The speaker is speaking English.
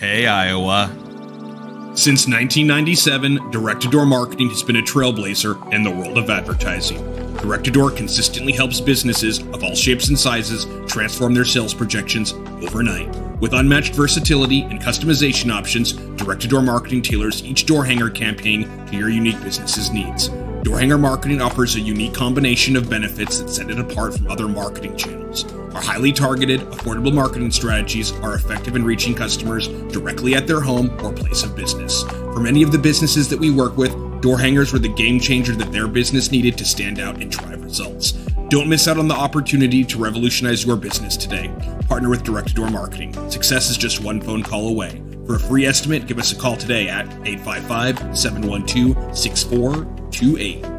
Hey, Iowa. Since 1997, direct to door marketing has been a trailblazer in the world of advertising. Direct to door consistently helps businesses of all shapes and sizes transform their sales projections overnight. With unmatched versatility and customization options, direct to door marketing tailors each door hanger campaign to your unique business's needs. Door hanger marketing offers a unique combination of benefits that set it apart from other marketing channels. Our highly targeted, affordable marketing strategies are effective in reaching customers directly at their home or place of business. For many of the businesses that we work with, door hangers were the game changer that their business needed to stand out and drive results. Don't miss out on the opportunity to revolutionize your business today. Partner with Direct Door Marketing. Success is just one phone call away. For a free estimate, give us a call today at 855 712 6428.